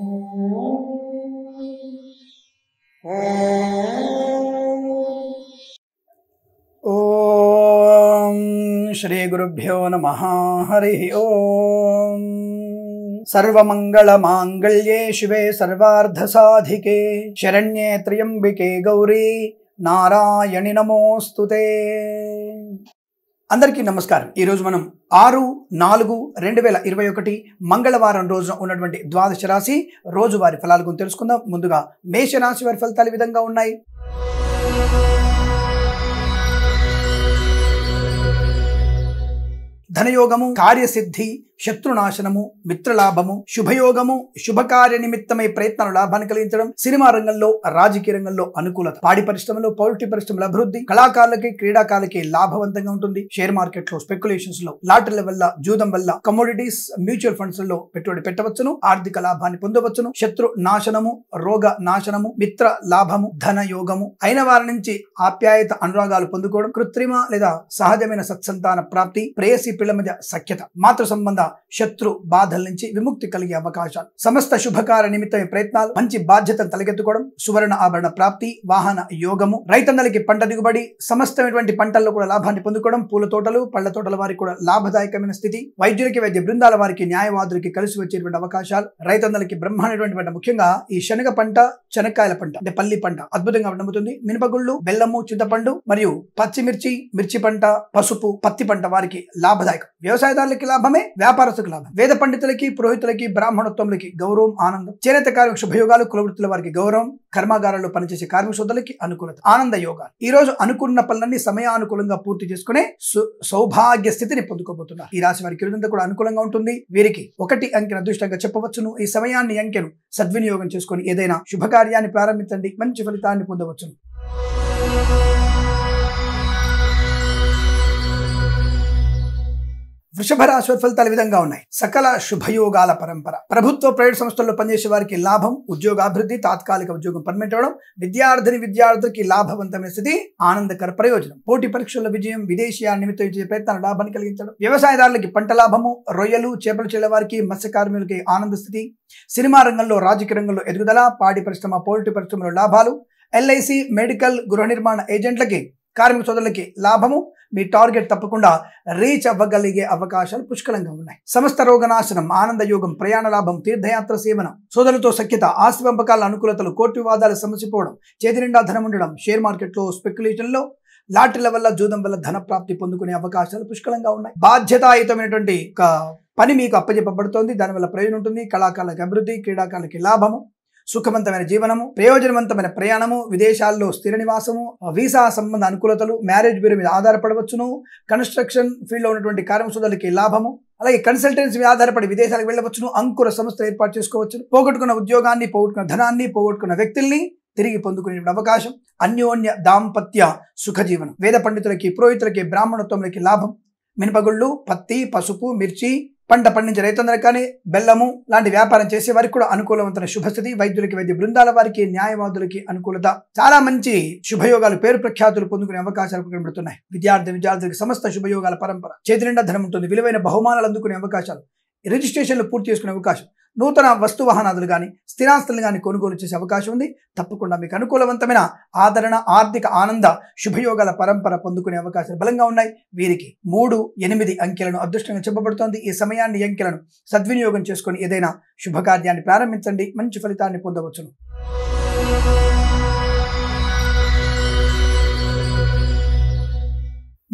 ॐ श्रीगुरुभ्यो नमः। हरिः ॐ। सर्वमङ्गलमाङ्गल्ये शिवे सर्वार्धसाधिके। शरण्ये त्र्यम्बिके गौरी। नारायणि नमोऽस्तु ते। అందరికీ నమస్కారం. ఈరోజు మనం ఆరు నాలుగు రెండు వేల ఇరవై ఒకటి మంగళవారం రోజున ఉన్నటువంటి ద్వాదశ రాశి రోజువారి ఫలాల గురించి తెలుసుకుందాం. ముందుగా మేషరాశి వారి ఫలితాలు విధంగా ఉన్నాయి. ధనయోగము కార్యసిద్ధి శత్రునాశనము మిత్రలాభము శుభయోగము శుభకార్య నిమిత్తమై ప్రయత్నాలు లాభాన్ని కలిగించడం సినిమా రంగంలో రాజకీయ రంగంలో అనుకూలత. పాడి పరిశ్రమలో పౌల్ట్రీ పరిశ్రమల అభివృద్ధి కళాకారులకి క్రీడాకారులకి లాభవంతంగా ఉంటుంది. షేర్ మార్కెట్లో స్పెక్యులేషన్స్లో లాటరీల వల్ల జూదం వల్ల కమోడిటీస్ మ్యూచువల్ ఫండ్స్లో పెట్టుబడి పెట్టవచ్చును ఆర్థిక లాభాన్ని పొందవచ్చును. శత్రు నాశనము రోగ నాశనము మిత్ర లాభము ధన యోగము అయిన వారి నుంచి ఆప్యాయత అనురాగాలు పొందుకోవడం కృత్రిమ లేదా సహజమైన సత్సంతాన ప్రాప్తి ప్రేయసి పిల్ల మధ్య సఖ్యత మాతృ సంబంధ శత్రు బాధల నుంచి విముక్తి కలిగే అవకాశాలు. సమస్త శుభకార నిమిత్తమైన ప్రయత్నాలు మంచి బాధ్యతలు తలకెత్తుకోవడం సువర్ణ ఆభరణ ప్రాప్తి వాహన యోగము రైతన్నలకి పంట దిగుబడి సమస్తమైనటువంటి పంటల్లో కూడా లాభాన్ని పొందుకోవడం పూల తోటలు పళ్ళ తోటల వారికి కూడా లాభదాయకమైన స్థితి వైద్యులకి వైద్య బృందాల వారికి న్యాయవాదులకి కలిసి వచ్చేటువంటి అవకాశాలు రైతన్నలకి బ్రహ్మాండటువంటి పంట ముఖ్యంగా ఈ శనగ పంట చెనక్కాయల పంట అంటే పల్లి పంట అద్భుతంగా నమ్ముతుంది. మినపగుళ్ళు బెల్లము చింతపండు మరియు పచ్చిమిర్చి మిర్చి పంట పసుపు పత్తి పంట వారికి లాభదాయకం. వ్యవసాయదారులకి లాభమే వ్యాపారస్తులకు లాభం వేద పండితులకి పురోహితులకి బ్రాహ్మణోత్వములకి గౌరవం ఆనందం. చేనేత కార్మిక శుభయోగాలు కులవృత్తుల వారికి గౌరవం కర్మాగారాల్లో పనిచేసే కార్మిక సోదరులకి అనుకూలత ఆనంద యోగాలు. ఈ రోజు అనుకున్న పనులన్నీ సమయానుకూలంగా పూర్తి చేసుకునే సౌభాగ్య స్థితిని పొందుకోబోతున్నారు. ఈ రాశి వారికి ఇరుదంతా కూడా అనుకూలంగా ఉంటుంది. వీరికి ఒకటి అంకెను అదృష్టంగా చెప్పవచ్చును. ఈ సమయాన్ని అంకెను సద్వినియోగం చేసుకొని ఏదైనా శుభకార్యాన్ని ప్రారంభించండి. మంచి ఫలితాన్ని పొందవచ్చును. వృషభ రాశి ఫలితాలు విధంగా ఉన్నాయి. సకల శుభయోగాల పరంపర. ప్రభుత్వ ప్రైవేట్ సంస్థల్లో పనిచేసే వారికి లాభం ఉద్యోగాభివృద్ధి తాత్కాలిక ఉద్యోగం పర్మనెంట్ అవడం విద్యార్థిని విద్యార్థులకి లాభవంతమైన స్థితి ఆనందకర ప్రయోజనం. పోటీ పరీక్షల్లో విజయం విదేశీయ నిమిత్తం ఇచ్చే ప్రయత్నాలు లాభాన్ని కలిగించడం. వ్యవసాయదారులకి పంట లాభము రొయ్యలు చేపలు చెల్లె వారికి మత్స్య కార్మికులకి ఆనంద స్థితి. సినిమా రంగంలో రాజకీయ రంగంలో ఎదుగుదల పాడి పరిశ్రమ పోల్ట్రీ పరిశ్రమలో లాభాలు. ఎల్ఐసి మెడికల్ గృహ నిర్మాణ ఏజెంట్లకి కార్మిక సోదరులకి లాభము మీ టార్గెట్ తప్పకుండా రీచ్ అవ్వగలిగే అవకాశాలు పుష్కలంగా ఉన్నాయి. సమస్త రోగనాశనం ఆనంద యోగం ప్రయాణ లాభం తీర్థయాత్ర సేవనం సోదరులతో సఖ్యత ఆస్తి పంపకాల అనుకూలతలు కోర్టు వివాదాలు సమసిపోవడం చేతి నిండా ధనం ఉండడం షేర్ మార్కెట్లో స్పెక్యులేషన్లో లాటరీల వల్ల జూదం వల్ల ధన ప్రాప్తి పొందుకునే అవకాశాలు పుష్కలంగా ఉన్నాయి. బాధ్యతాయుతమైనటువంటి పని మీకు అప్పజెప్పబడుతోంది దానివల్ల ప్రయోజనం ఉంటుంది కళాకారులకు అభివృద్ధి క్రీడాకారులకి లాభము. సుఖవంతమైన జీవనము ప్రయోజనవంతమైన ప్రయాణము విదేశాల్లో స్థిర నివాసము వీసా సంబంధ అనుకూలతలు మ్యారేజ్ బ్యూరో మీద ఆధారపడవచ్చును కన్స్ట్రక్షన్ ఫీల్డ్లో ఉన్నటువంటి కార్మిక సోదరులకి లాభము అలాగే కన్సల్టెన్సీ మీద ఆధారపడి విదేశాలకు వెళ్ళవచ్చును అంకుర సంస్థలు ఏర్పాటు చేసుకోవచ్చును పోగొట్టుకున్న ఉద్యోగాన్ని పోగొట్టుకున్న ధనాన్ని పోగొట్టుకున్న వ్యక్తుల్ని తిరిగి పొందుకునే అవకాశం అన్యోన్య దాంపత్య సుఖజీవనం వేద పండితులకి పురోహితులకి బ్రాహ్మణత్వములకి లాభం మినపగుళ్ళు పత్తి పసుపు మిర్చి పంట పండించే రైతులందరికీ కానీ బెల్లము లాంటి వ్యాపారం చేసే వారికి కూడా అనుకూలవంతమైన శుభస్థితి. వైద్యులకి వైద్య బృందాల వారికి న్యాయవాదులకి అనుకూలత. చాలా మంచి శుభయోగాలు పేరు ప్రఖ్యాతులు పొందుకునే అవకాశాలు కనబడుతున్నాయి. విద్యార్థి విద్యార్థులకు సమస్త శుభయోగాల పరంపర. చేతి నిండా ధనం ఉంటుంది. విలువైన బహుమానాలు అందుకునే అవకాశాలు. రిజిస్ట్రేషన్లు పూర్తి చేసుకునే అవకాశం. నూతన వస్తువాహనాదులు కానీ స్థిరాస్తులు కానీ కొనుగోలు చేసే అవకాశం ఉంది. తప్పకుండా మీకు అనుకూలవంతమైన ఆదరణ ఆర్థిక ఆనంద శుభయోగాల పరంపర పొందుకునే అవకాశాలు బలంగా ఉన్నాయి. వీరికి మూడు ఎనిమిది అంకెలను అదృష్టంగా చెప్పబడుతోంది. ఈ సమయాన్ని అంకెలను సద్వినియోగం చేసుకొని ఏదైనా శుభకార్యాన్ని ప్రారంభించండి. మంచి ఫలితాన్ని పొందవచ్చును.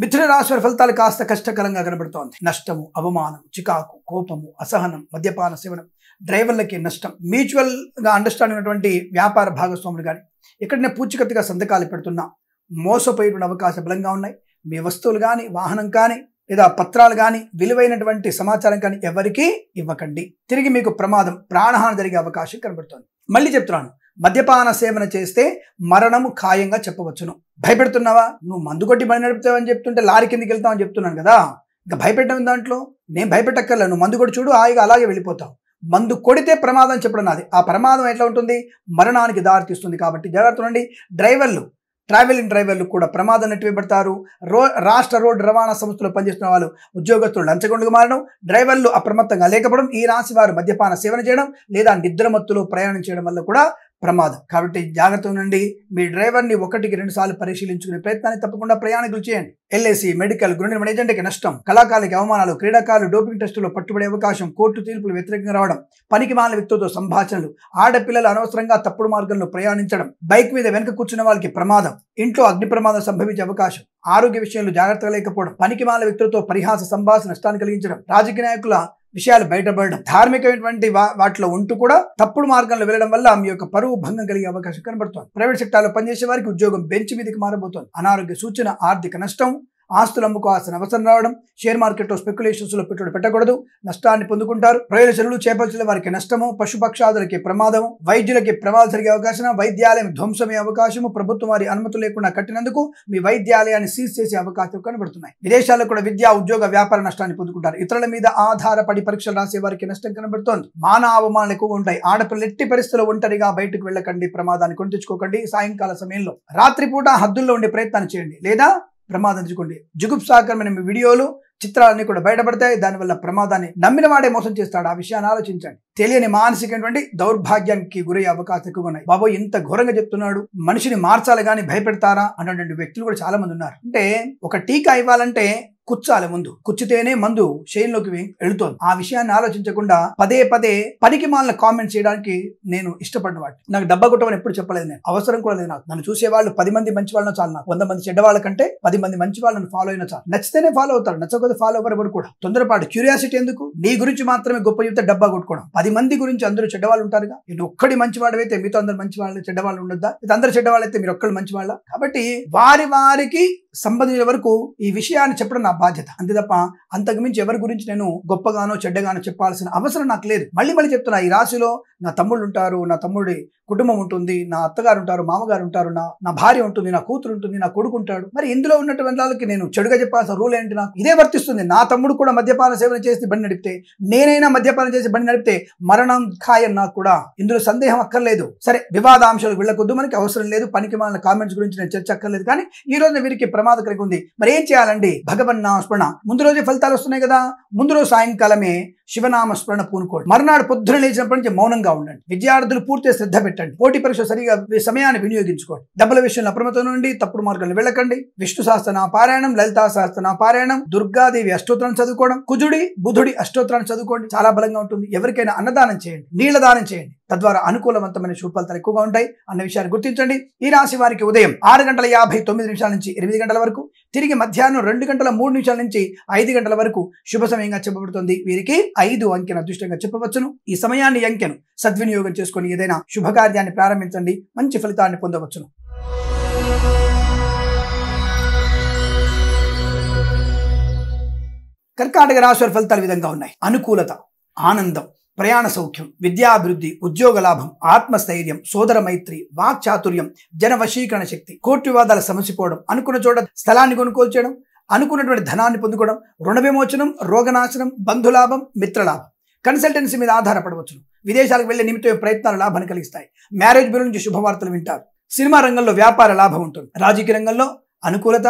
మిథున రాశి ఫలితాలు కాస్త కష్టకరంగా కనబడుతోంది. నష్టము అవమానం చికాకు కోపము అసహనం మద్యపాన సేవనం డ్రైవర్లకి నష్టం. మ్యూచువల్గా అండర్స్టాండ్ ఉన్నటువంటి వ్యాపార భాగస్వాములు కానీ ఎక్కడైనా పూచికత్తుగా సంతకాలు పెడుతున్నా మోసపోయేటువంటి అవకాశం బలంగా ఉన్నాయి. మీ వస్తువులు కానీ వాహనం కానీ లేదా పత్రాలు కానీ విలువైనటువంటి సమాచారం కానీ ఎవరికీ ఇవ్వకండి. తిరిగి మీకు ప్రమాదం ప్రాణహాని జరిగే అవకాశం కనబడుతోంది. మళ్ళీ చెప్తున్నాను మద్యపాన సేవన చేస్తే మరణము ఖాయంగా చెప్పవచ్చును. భయపెడుతున్నావా? నువ్వు మందు కొట్టి బండి నడుపుతావని చెప్తుంటే లారీ కిందికి వెళ్తావని చెప్తున్నాను కదా? ఇంకా భయపెట్టడం దాంట్లో? నేను భయపెట్టక్కర్లే నువ్వు మందు కొట్టి చూడు హాయిగా అలాగే వెళ్ళిపోతావు. మందు కొడితే ప్రమాదం చెప్పడం అది ఆ ప్రమాదం ఎట్లా ఉంటుంది? మరణానికి దారితీస్తుంది కాబట్టి జాగ్రత్త ఉండండి. డ్రైవర్లు ట్రావెలింగ్ డ్రైవర్లు కూడా ప్రమాదం నెట్టివేయబడతారు. రో రాష్ట్ర రోడ్డు రవాణా సంస్థలో పనిచేస్తున్న వాళ్ళు ఉద్యోగస్తులు లంచగొండుగా మారడం డ్రైవర్లు అప్రమత్తంగా లేకపోవడం ఈ రాశి వారు మద్యపాన సేవన చేయడం లేదా నిద్రమత్తులో ప్రయాణం చేయడం వల్ల కూడా ప్రమాదం. కాబట్టి జాగ్రత్త ఉండండి. మీ డ్రైవర్ని ఒకటికి రెండు సార్లు పరిశీలించుకునే ప్రయత్నాన్ని తప్పకుండా ప్రయాణికులు చేయండి. ఎల్ఐసి మెడికల్ గృహ నిర్మాణ ఏజెంట్కి నష్టం కళాకారులకి అవమానాలు క్రీడాకారులు డోపింగ్ టెస్టులో పట్టుబడే అవకాశం కోర్టు తీర్పులు వ్యతిరేకంగా రావడం పనికి మాలిన వ్యక్తులతో సంభాషణలు ఆడపిల్లలు అనవసరంగా తప్పుడు మార్గంలో ప్రయాణించడం బైక్ మీద వెనక కూర్చున్న వాళ్ళకి ప్రమాదం ఇంట్లో అగ్ని ప్రమాదం సంభవించే అవకాశం ఆరోగ్య విషయంలో జాగ్రత్తగా లేకపోవడం పనికి మాలిన వ్యక్తులతో పరిహాస సంభాషణ నష్టాన్ని కలిగించడం రాజకీయ నాయకుల విషయాలు బయటపడడం ధార్మికమైనటువంటి వాటిలో ఉంటూ కూడా తప్పుడు మార్గంలో వెళ్ళడం వల్ల మీ యొక్క పరువు భంగం కలిగే అవకాశం కనబడుతోంది. ప్రైవేట్ సెక్టార్లో పనిచేసే వారికి ఉద్యోగం బెంచ్ మీదకి మారబోతోంది. అనారోగ్య సూచన ఆర్థిక నష్టం ఆస్తులు అమ్ముకోవాల్సిన అవసరం రావడం షేర్ మార్కెట్లో స్పెక్యులేషన్స్లో పెట్టుబడి పెట్టకూడదు నష్టాన్ని పొందుకుంటారు. ప్రయోజనులు చేపల్చిన వారికి నష్టము పశుపక్షాదులకి ప్రమాదం వైద్యులకి ప్రమాదం జరిగే అవకాశం వైద్యాలయం ధ్వంసమయ్యే అవకాశము ప్రభుత్వం వారి అనుమతి లేకుండా కట్టినందుకు మీ వైద్యాలయాన్ని సీజ్ చేసే అవకాశం కనబడుతున్నాయి. విదేశాల్లో కూడా విద్యా ఉద్యోగ వ్యాపార నష్టాన్ని పొందుకుంటారు. ఇతరుల మీద ఆధారపడి పరీక్షలు రాసే వారికి నష్టం కనబడుతోంది. మాన అవమానాలు ఎక్కువ ఉంటాయి. ఆడపిల్ల ఎట్టి పరిస్థితుల్లో ఒంటరిగా బయటకు వెళ్ళకండి ప్రమాదాన్ని కొని తెచ్చుకోకండి. సాయంకాల సమయంలో రాత్రిపూట హద్దుల్లో ఉండే ప్రయత్నాన్ని చేయండి. లేదా ప్రమాదం తెచ్చుకోండి జుగుప్సాకరమైన మీ వీడియోలు చిత్రాలన్నీ కూడా బయటపడతాయి. దానివల్ల ప్రమాదాన్ని నమ్మిన వాడే మోసం చేస్తాడు. ఆ విషయాన్ని ఆలోచించండి. తెలియని మానసికటువంటి దౌర్భాగ్యానికి గురయ్యే అవకాశం ఎక్కువగా ఉన్నాయి. బాబో ఇంత ఘోరంగా చెప్తున్నాడు. మనిషిని మార్చాలి కానీ భయపెడతారా? అన్నటువంటి వ్యక్తులు కూడా చాలా మంది ఉన్నారు. అంటే ఒక టీకా ఇవ్వాలంటే కుచ్చాలి ముందు. కుచ్చితేనే మందు షైన్లోకి వెళుతోంది. ఆ విషయాన్ని ఆలోచించకుండా పదే పదే పనికి మాలిన కామెంట్ చేయడానికి నేను ఇష్టపడిన వాటి నాకు డబ్బా కొట్టమని ఎప్పుడు చెప్పలేదు నేను. అవసరం కూడా లేదు నాకు. నన్ను చూసే వాళ్ళు పది మంది మంచి వాళ్ళని చాలు నాకు. వంద మంది చెడ్డ వాళ్ళ కంటే పది మంది మంచి వాళ్ళని ఫాలో అయినా చాలు. నచ్చితేనే ఫాలో అవుతారు. నచ్చకపోతే ఫాలో అవ్వరు కూడా. తొందరపాటు క్యూరియాసిటీ ఎందుకు? నీ గురించి మాత్రమే గొప్ప చెప్తే డబ్బా కొట్టుకోవడం. పది మంది గురించి అందరూ చెడ్డవాళ్ళు ఉంటారుగా? నేను ఒక్కడి మంచివాడు అయితే మీతో అందరు మంచి వాళ్ళు చెడ్డవాళ్ళు ఉండొద్దా? ఇది అందరు చెడ్డవాళ్ళు అయితే మీరు ఒక్కళ్ళు మంచి వాళ్ళ కాబట్టి వారి వారికి సంబంధించిన వరకు ఈ విషయాన్ని చెప్పడం నా బాధ్యత. అంతే తప్ప అంతకు మించి ఎవరి గురించి నేను గొప్పగానో చెడ్డగానో చెప్పాల్సిన అవసరం నాకు లేదు. మళ్ళీ మళ్ళీ చెప్తున్నా ఈ రాశిలో నా తమ్ముళ్ళు ఉంటారు నా తమ్ముడి కుటుంబం ఉంటుంది నా అత్తగారు ఉంటారు మామగారు ఉంటారు నా నా భార్య ఉంటుంది నా కూతురు ఉంటుంది నా కొడుకు ఉంటాడు. మరి ఇందులో ఉన్నటువంటి వాళ్ళకి నేను చెడుగా చెప్పాల్సిన రూల్ ఏంటి నాకు? ఇదే వర్తిస్తుంది. నా తమ్ముడు కూడా మద్యపాన సేవన చేసి బండి నడిపితే నేనైనా మద్యపానం చేసి బండి నడిపితే మరణం ఖాయం నాకు కూడా. ఇందులో సందేహం అక్కర్లేదు. సరే వివాదాంశాలు వెళ్ళకొద్దు మనకి అవసరం లేదు. పనికి మాలిన కామెంట్స్ గురించి నేను చర్చ అక్కర్లేదు. కానీ ఈ రోజు వీరికి ప్రమాదకరంగా ఉంది మరి ఏం చేయాలండి? భగవన్ నామ స్మరణ ముందు రోజే ఫలితాలు వస్తున్నాయి కదా? ముందు రోజు సాయంకాలమే శివనామ స్మరణ పూనుకోండి. మరునాడు పొద్దున లేచినప్పటి నుంచి మౌనంగా ఉండండి. విద్యార్థులు పూర్తి శ్రద్ధ పెట్టండి. పోటీ పరీక్ష సరిగా సమయాన్ని వినియోగించుకోండి. డబ్బుల విషయంలో అప్రమత్తం నుండి తప్పుడు మార్గాలు వెళ్ళకండి. విష్ణు శాస్త్రన పారాయణం లలితా శాస్త్రన పారాయణం దుర్గాదేవి అష్టోత్తరాన్ని చదువుకోవడం కుజుడి బుధుడి అష్టోత్తరాన్ని చదువుకోండి. చాలా బలంగా ఉంటుంది. ఎవరికైనా అన్నదానం చేయండి. నీళ్ళ దానం చేయండి. తద్వారా అనుకూలవంతమైన శుభ ఫలితాలు ఎక్కువగా ఉంటాయి. అన్న విషయాన్ని గుర్తించండి. ఈ రాశి వారికి ఉదయం ఆరు గంటల యాభై తొమ్మిది నిమిషాల నుంచి ఎనిమిది గంటల వరకు తిరిగి మధ్యాహ్నం రెండు గంటల మూడు నిమిషాల నుంచి ఐదు గంటల వరకు శుభ సమయంగా చెప్పబడుతుంది. వీరికి ఐదు అంకెను అదృష్టంగా చెప్పవచ్చును. ఈ సమయాన్ని అంకెను సద్వినియోగం చేసుకొని ఏదైనా శుభకార్యాన్ని ప్రారంభించండి. మంచి ఫలితాన్ని పొందవచ్చును. కర్కాటక రాశి ఫలితాలు విధంగా ఉన్నాయి. అనుకూలత ఆనందం ప్రయాణ సౌఖ్యం విద్యాభివృద్ధి ఉద్యోగ లాభం ఆత్మస్థైర్యం సోదర మైత్రి వాక్చాతుర్యం జనవశీకరణ శక్తి కోర్టు వివాదాలు సమసిపోవడం అనుకున్న చోట స్థలాన్ని కొనుగోలు చేయడం అనుకున్నటువంటి ధనాన్ని పొందుకోవడం రుణ విమోచనం రోగనాశనం బంధులాభం మిత్రలాభం. కన్సల్టెన్సీ మీద ఆధారపడవచ్చును. విదేశాలకు వెళ్ళే నిమిత్తం ప్రయత్నాలు లాభాన్ని కలిగిస్తాయి. మ్యారేజ్ బిల్ నుంచి శుభవార్తలు వింటారు. సినిమా రంగంలో వ్యాపార లాభం ఉంటుంది. రాజకీయ రంగంలో అనుకూలత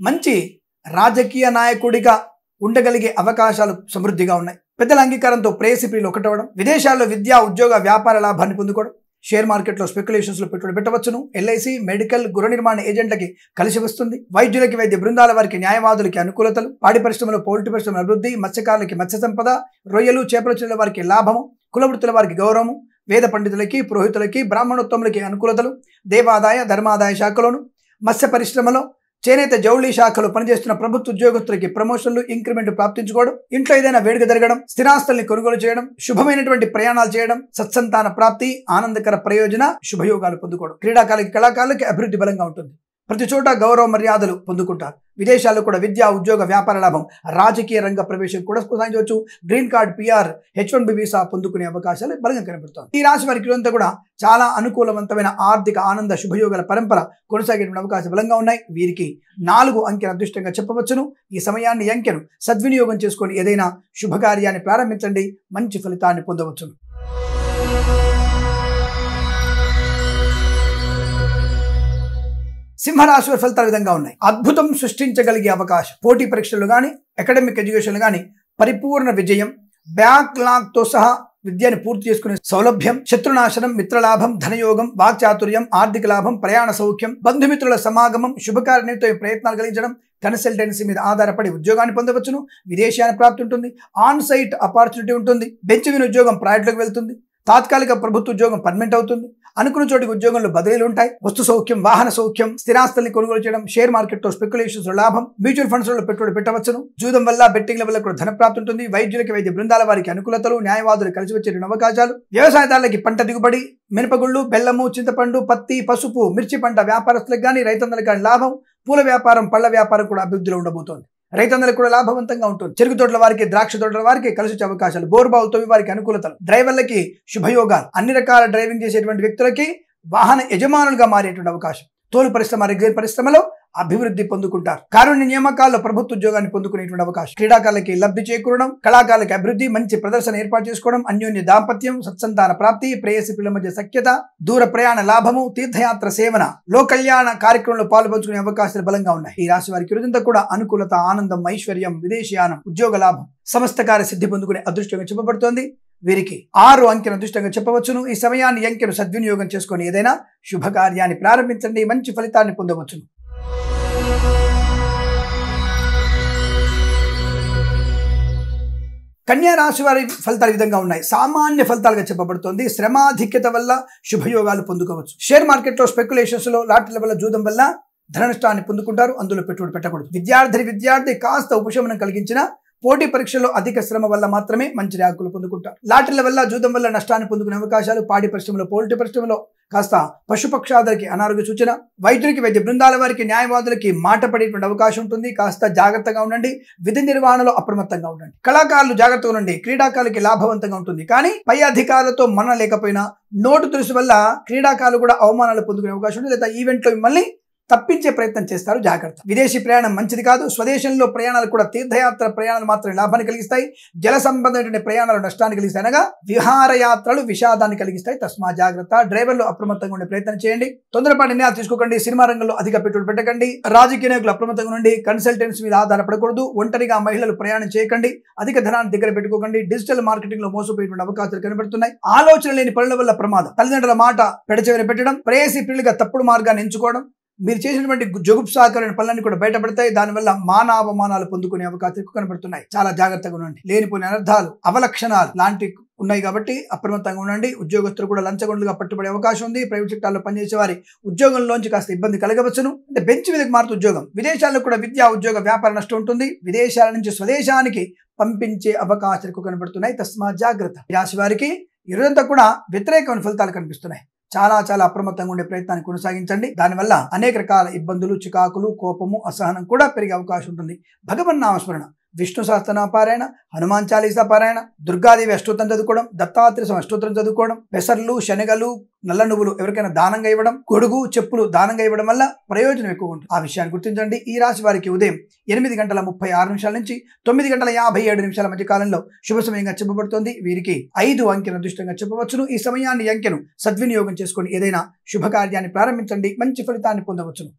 మంచి రాజకీయ నాయకుడిగా ఉండగలిగే అవకాశాలు సమృద్ధిగా ఉన్నాయి. పెద్దల అంగీకారంతో ప్రేయసిప్రియులు ఒకటవడం విదేశాల్లో విద్యా ఉద్యోగ వ్యాపార లాభాన్ని పొందుకోవడం షేర్ మార్కెట్లో స్పెక్యులేషన్స్లో పెట్టుబడి పెట్టవచ్చును ఎల్ఐసి మెడికల్ గృహ నిర్మాణ ఏజెంట్లకి కలిసి వస్తుంది వైద్యులకి వైద్య బృందాల వారికి న్యాయవాదులకి అనుకూలతలు పాడి పరిశ్రమలో పౌల్ట్రీ పరిశ్రమ అభివృద్ధి మత్స్యకారులకి మత్స్య సంపద రొయ్యలు చేపల చెల్లెల వారికి లాభము కులవృత్తుల వారికి గౌరవము వేద పండితులకి పురోహితులకి బ్రాహ్మణోత్తములకి అనుకూలతలు దేవాదాయ ధర్మాదాయ శాఖలోను మత్స్య పరిశ్రమలో చేనేత జౌళి శాఖలో పనిచేస్తున్న ప్రభుత్వ ఉద్యోగస్తులకి ప్రమోషన్లు ఇంక్రిమెంట్ ప్రాప్తించుకోవడం ఇంట్లో ఏదైనా వేడుక జరగడం స్థిరాస్తుల్ని కొనుగోలు చేయడం శుభమైనటువంటి ప్రయాణాలు చేయడం సత్సంతాన ప్రాప్తి ఆనందకర ప్రయోజన శుభయోగాలు పొందుకోవడం. క్రీడాకారులకి కళాకారులకి అభివృద్ధి బలంగా ఉంటుంది. ప్రతి చోట గౌరవ మర్యాదలు పొందుకుంటారు. విదేశాల్లో కూడా విద్యా ఉద్యోగ వ్యాపార లాభం రాజకీయ రంగ ప్రవేశం కూడా కొనసాగించవచ్చు. Green card PR H one B visa పొందుకునే అవకాశాలు బలంగా కనబడుతుంది. ఈ రాశి వారికి అంతా కూడా చాలా అనుకూలవంతమైన ఆర్థిక ఆనంద శుభయోగాల పరంపర కొనసాగేటువంటి అవకాశాలు బలంగా ఉన్నాయి. వీరికి నాలుగు అంకెను అదృష్టంగా చెప్పవచ్చును. ఈ సమయాన్ని అంకెను సద్వినియోగం చేసుకొని ఏదైనా శుభకార్యాన్ని ప్రారంభించండి. మంచి ఫలితాన్ని పొందవచ్చును. సింహరాశి వారి ఫలితాల విధంగా ఉన్నాయి. అద్భుతం సృష్టించగలిగే అవకాశం. పోటీ పరీక్షలు కానీ అకాడమిక్ ఎడ్యుకేషన్ కానీ పరిపూర్ణ విజయం బ్యాక్లాగ్తో సహా విద్యను పూర్తి చేసుకునే సౌలభ్యం శత్రునాశనం మిత్రలాభం ధనయోగం వాక్చాతుర్యం ఆర్థిక లాభం ప్రయాణ సౌఖ్యం బంధుమిత్రుల సమాగమం శుభకార్యంతో ప్రయత్నాలు కలిగించడం కన్సల్టెన్సీ మీద ఆధారపడి ఉద్యోగాన్ని పొందవచ్చును విదేశాన్ని ప్రాప్తి ఉంటుంది ఆన్ సైట్ ఆపర్చునిటీ ఉంటుంది బెంచ్ మీద ఉద్యోగం ప్రైవేట్లోకి వెళ్తుంది తాత్కాలిక ప్రభుత్వ ఉద్యోగం పర్మనెంట్ అవుతుంది అనుకున్న చోటికి ఉద్యోగంలో బదిలీలు ఉంటాయి. వస్తు సౌఖ్యం వాహన సౌఖ్యం స్థిరాస్తుల్ని కొనుగోలు చేయడం షేర్ మార్కెట్లో స్పెక్యులేషన్స్ లాభం మ్యూచువల్ ఫండ్స్లో పెట్టుబడి పెట్టవచ్చును జూదం వల్ల బెట్టింగ్ల వల్ల కూడా ధన ప్రాప్తి ఉంటుంది. వైద్యులకి వైద్య బృందాల వారికి అనుకూలతలు న్యాయవాదులు కలిసి వచ్చే రెండు అవకాశాలు. వ్యవసాయదారులకి పంట దిగుబడి మినపగుళ్ళు బెల్లము చింతపండు పత్తి పసుపు మిర్చి పంట వ్యాపారస్తులకు కానీ రైతన్నలకు కానీ లాభం. పూల వ్యాపారం పళ్ళ వ్యాపారం కూడా అభివృద్ధిలో ఉండబోతోంది. రైతన్నలకు కూడా లాభవంతంగా ఉంటుంది. చెరుకు తోటల వారికి ద్రాక్ష తోటల వారికి కలిసి వచ్చే అవకాశాలు బోర్బావులతో వారికి అనుకూలతలు. డ్రైవర్లకి శుభయోగాలు. అన్ని రకాల డ్రైవింగ్ చేసేటువంటి వ్యక్తులకి వాహన యజమానులుగా మారేటువంటి అవకాశం. తోలు పరిశ్రమ రెగ్యులర్ పరిశ్రమలో అభివృద్ధి పొందుకుంటారు. కారుణ్య నియామకాల్లో ప్రభుత్వ ఉద్యోగాన్ని పొందుకునేటువంటి అవకాశం. క్రీడాకారులకి లబ్ధి చేకూరడం కళాకారులకి అభివృద్ధి మంచి ప్రదర్శన ఏర్పాటు చేసుకోవడం అన్యోన్య దాంపత్యం సత్సంతాన ప్రాప్తి ప్రేయసి పిల్లల మధ్య సఖ్యత దూర ప్రయాణ లాభము తీర్థయాత్ర సేవన లోకల్యాణ కార్యక్రమంలో పాల్పంచుకునే అవకాశాలు బలంగా ఉన్నాయి. ఈ రాశి వారికి రోజంతా కూడా అనుకూలత ఆనందం ఐశ్వర్యం విదేశీయానం ఉద్యోగ లాభం సమస్త కార్య సిద్ధి పొందుకునే అదృష్టంగా చెప్పబడుతోంది. వీరికి ఆరు అంకెను అదృష్టంగా చెప్పవచ్చును. ఈ సమయాన్ని అంకెను సద్వినియోగం చేసుకొని ఏదైనా శుభకార్యాన్ని ప్రారంభించండి. మంచి ఫలితాన్ని పొందవచ్చును. రాశి వారి ఫలితాలు విధంగా ఉన్నాయి. సామాన్య ఫలితాలుగా చెప్పబడుతోంది. శ్రమాధిక్యత వల్ల శుభయోగాలు పొందుకోవచ్చు. షేర్ మార్కెట్లో స్పెక్యులేషన్స్లో లాటరీల వల్ల జూదం వల్ల ధననష్టాన్ని పొందుకుంటారు. అందులో పెట్టుబడి పెట్టకూడదు. విద్యార్థి విద్యార్థి కాస్త ఉపశమనం కలిగించిన పోటీ పరీక్షల్లో అధిక శ్రమ వల్ల మాత్రమే మంచి ర్యాంకులు పొందుకుంటారు. లాటరీల వల్ల జూదం వల్ల నష్టాన్ని పొందుకునే అవకాశాలు పాడి పరిశ్రమలో పోల్టీ పరిశ్రమలో కాస్త పశుపక్షాదులకి అనారోగ్య సూచన వైద్యులకి వైద్య బృందాల వారికి న్యాయవాదులకి మాట పడేటువంటి అవకాశం ఉంటుంది. కాస్త జాగ్రత్తగా ఉండండి. విధి నిర్వహణలో అప్రమత్తంగా ఉండండి. కళాకారులు జాగ్రత్తగా ఉండండి. క్రీడాకారులకి లాభవంతంగా ఉంటుంది. కానీ పై అధికారులతో మన లేకపోయినా నోటు తులసి వల్ల క్రీడాకారులు కూడా అవమానాలు పొందుకునే అవకాశం ఉంది. లేదా ఈవెంట్లో మిమ్మల్ని తప్పించే ప్రయత్నం చేస్తారు జాగ్రత్త. విదేశీ ప్రయాణం మంచిది కాదు స్వదేశంలో ప్రయాణాలు కూడా తీర్థయాత్ర ప్రయాణాలు మాత్రమే లాభాన్ని కలిగిస్తాయి జల సంబంధమైనటువంటి ప్రయాణాలు నష్టాన్ని కలిగిస్తాయి. అనగా విహారయాత్రలు విషాదాన్ని కలిగిస్తాయి. తస్మా జాగ్రత్త. డ్రైవర్లు అప్రమత్తంగా ఉండే ప్రయత్నం చేయండి. తొందరపాటు నిర్ణయాలు తీసుకోకండి. సినిమా రంగంలో అధిక పెట్టుబడి పెట్టకండి. రాజకీయ నాయకులు అప్రమత్తంగా ఉండి కన్సల్టెన్సీ మీద ఆధారపడకూడదు. ఒంటరిగా మహిళలు ప్రయాణం చేయకండి. అధిక ధనాన్ని దగ్గర పెట్టుకోకండి. డిజిటల్ మార్కెటింగ్లో మోసపోయేటువంటి అవకాశాలు కనబడుతున్నాయి. ఆలోచన లేని పనుల వల్ల ప్రమాదం. తల్లిదండ్రుల మాట పెడచెవిన పెట్టడం ప్రేయసి పిల్లలుగా తప్పుడు మార్గాన్ని ఎంచుకోవడం మీరు చేసినటువంటి జగుప్సాకరణ పనులన్నీ కూడా బయటపడతాయి. దానివల్ల మానావమానాలు పొందుకునే అవకాశాలు ఎక్కువ కనబడుతున్నాయి చాలా జాగ్రత్తగా ఉండండి. లేనిపోయిన అనర్థాలు అవలక్షణాలు లాంటి ఉన్నాయి కాబట్టి అప్రమత్తంగా ఉండండి. ఉద్యోగస్తులు కూడా లంచగొండలుగా పట్టుబడే అవకాశం ఉంది. ప్రైవేట్ సెక్టార్లో పనిచేసే వారి ఉద్యోగంలోంచి కాస్త ఇబ్బంది కలగవచ్చును. అంటే బెంచ్ మీదకి మారుతూ ఉద్యోగం. విదేశాల్లో కూడా విద్యా ఉద్యోగ వ్యాపార నష్టం ఉంటుంది. విదేశాల నుంచి స్వదేశానికి పంపించే అవకాశాలు ఎక్కువ కనబడుతున్నాయి తస్మా జాగ్రత్త. రాశి వారికి ఇరుదంతా కూడా వ్యతిరేకమైన ఫలితాలు కనిపిస్తున్నాయి. చాలా చాలా అప్రమత్తంగా ఉండే ప్రయత్నాన్ని కొనసాగించండి. దానివల్ల అనేక రకాల ఇబ్బందులు చికాకులు కోపము అసహనం కూడా పెరిగే అవకాశం ఉంటుంది. భగవన్ నామస్మరణ విష్ణు సహస్రనామ పారాయణ హనుమాన్ చాలీసా పారాయణ దుర్గాదేవి అష్టోత్తరం చదువుకోవడం దత్తాత్రేయ అష్టోత్తరం చదువుకోవడం పెసర్లు శనగలు నల్ల నువ్వులు ఎవరికైనా దానంగా ఇవ్వడం గొడుగు చెప్పులు దానంగా ఇవ్వడం వల్ల ప్రయోజనం ఎక్కువ ఉంటుంది. ఆ విషయాన్ని గుర్తించండి. ఈ రాశి వారికి ఉదయం ఎనిమిది గంటల ముప్పై ఆరు నిమిషాల నుంచి తొమ్మిది గంటల యాభై ఏడు నిమిషాల మధ్య కాలంలో శుభ సమయంగా చెప్పబడుతోంది. వీరికి ఐదు అంకెను అదృష్టంగా చెప్పవచ్చును. ఈ సమయాన్ని అంకెను సద్వినియోగం చేసుకుని ఏదైనా శుభకార్యాన్ని ప్రారంభించండి. మంచి ఫలితాన్ని పొందవచ్చును.